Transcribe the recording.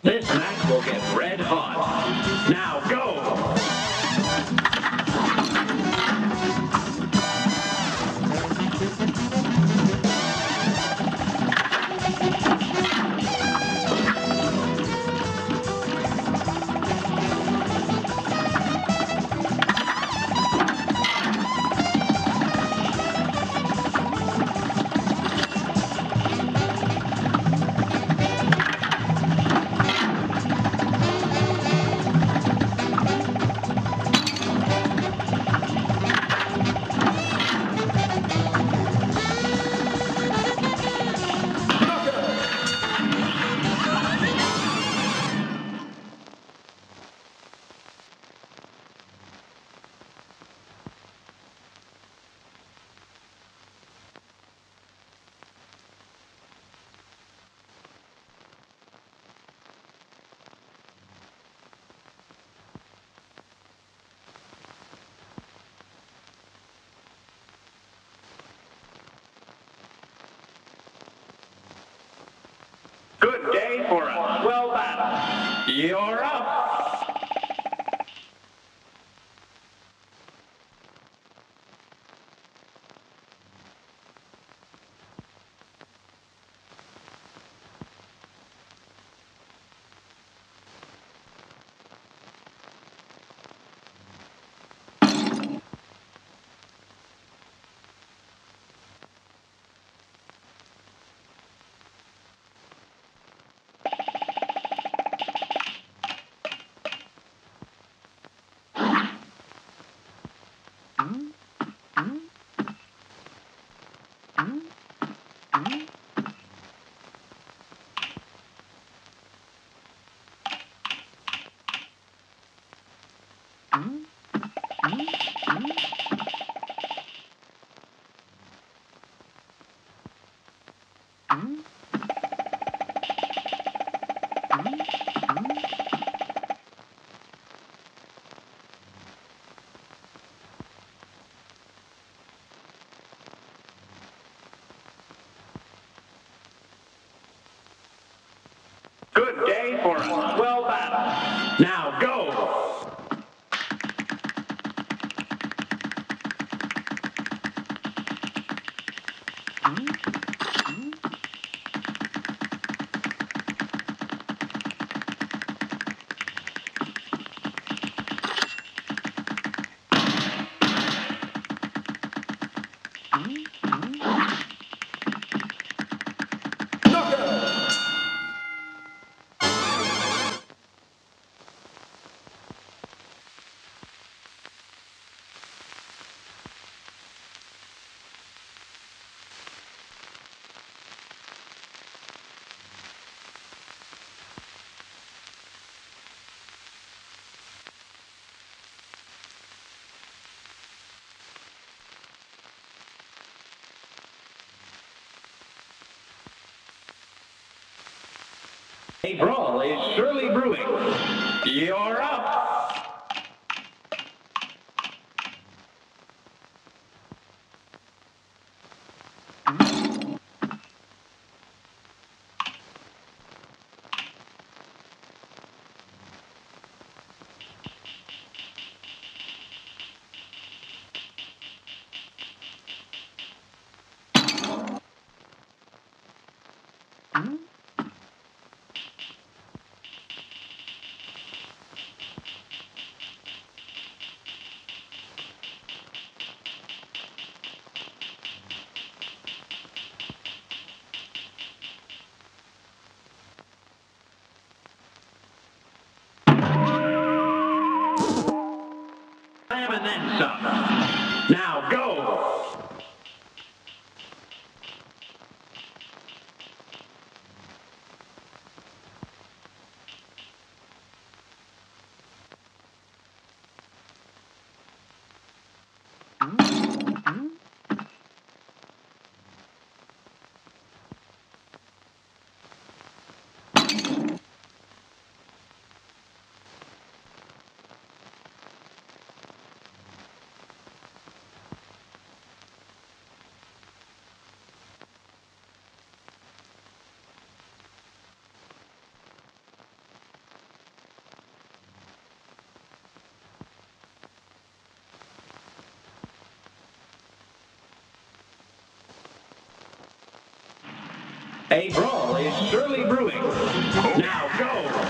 This match will get red hot. Now go! Battle. You're up. Good day for a swell A brawl is surely brewing. You're up. Slam and then some. Now go! A brawl is surely brewing. Now go!